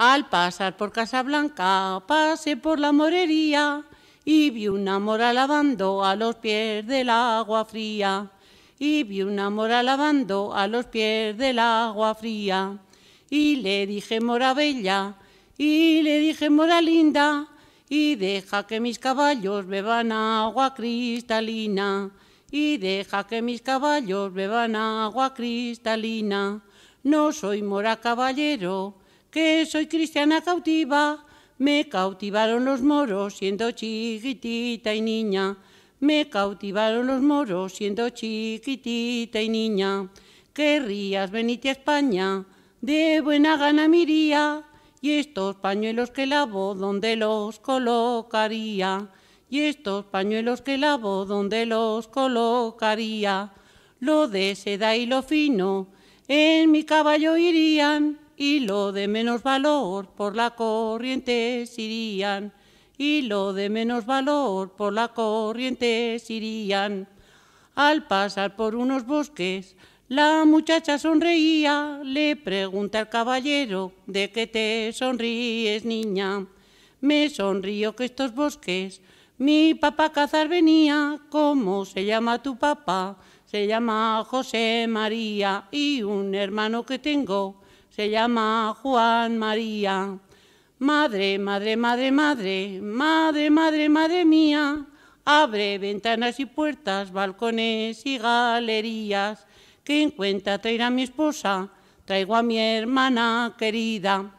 Al pasar por Casablanca, pasé por la morería y vi una mora lavando a los pies del agua fría. Y vi una mora lavando a los pies del agua fría. Y le dije, mora bella, y le dije, mora linda, y deja que mis caballos beban agua cristalina. Y deja que mis caballos beban agua cristalina. No soy mora caballero, que soy cristiana cautiva. Me cautivaron los moros siendo chiquitita y niña. Me cautivaron los moros siendo chiquitita y niña. Querrías venirte a España, de buena gana miría. Y estos pañuelos que lavo, ¿dónde los colocaría? Y estos pañuelos que lavo, ¿dónde los colocaría? Lo de seda y lo fino, en mi caballo irían, y lo de menos valor por la corriente irían, y lo de menos valor por la corriente irían. Al pasar por unos bosques, la muchacha sonreía, le pregunta al caballero, ¿de qué te sonríes, niña? Me sonrío que estos bosques, mi papá cazar venía, ¿cómo se llama tu papá? Se llama José María y un hermano que tengo se llama Juan María. Madre, madre, madre, madre, madre, madre, madre mía, abre ventanas y puertas, balcones y galerías que en cuenta traer a mi esposa, traigo a mi hermana querida.